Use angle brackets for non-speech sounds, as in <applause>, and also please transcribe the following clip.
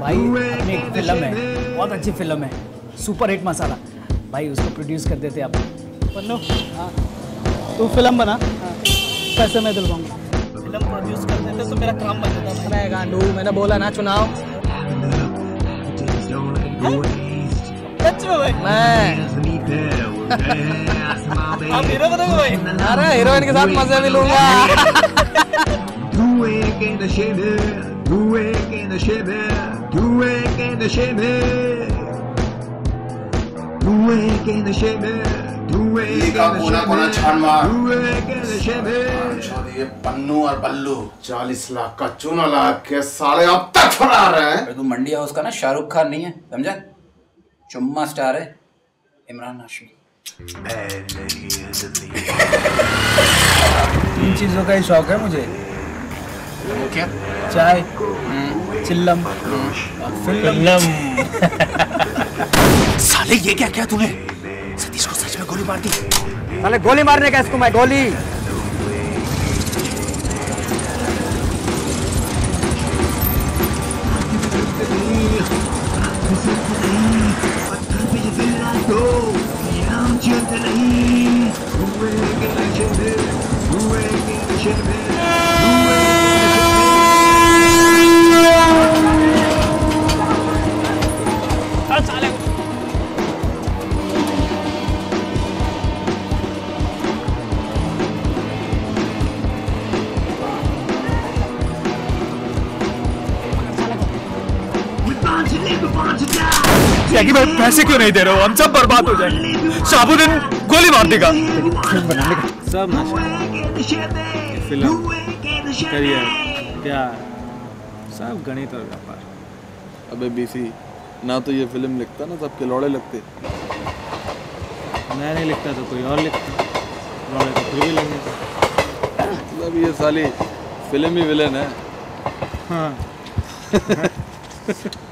भाई अपनी एक फ़िल्म है बहुत अच्छी फ़िल्म है। Super hit masala. भाई उसको प्रोड्यूस कर देते आप। पन्नू तू फ़िल्म बना। पैसे मैं दिलवाऊँगा। फ़िल्म प्रोड्यूस कर देते तो मेरा काम बन जाता। अरे गांडू मैंने बोला ना चुनाव। में आप हीरो बनोगे भाई। अरे हीरोइन के साथ मज़े भी लूँगा। का the कोना कोना छान मार। do it in the ये पन्नू और बल्लू चालीस लाख का चूना ला के साले अब तक फरार है। अरे तू मंडी हाउस का ना शाहरुख खान नहीं है समझा? चुम्मा स्टार है इमरान हाशमी। इन चीज़ों का ही शौक है मुझे। क्या? चाय चिल्लम फ़िल्म <laughs> साले ये क्या क्या तूने? सतीश को सच में गोली मार दी। साले गोली मारने का इसको मैं गोली। कि भाई पैसे क्यों नहीं दे रहे हो? हम सब बर्बाद हो जाएँगे। शाहबुद्दीन गोली मार देगा। सब नशा। फ़िल्म करियर प्यार सब गणित और व्यापार। अबे बीसी। ना तो ये फ़िल्म लिखता ना सबके लौड़े लगते। मैं नहीं लिखता तो कोई और लिखता। लौड़े तो फिर भी लगे। मतलब ये साली फ़िल्म ही विलन है। हाँ। <laughs>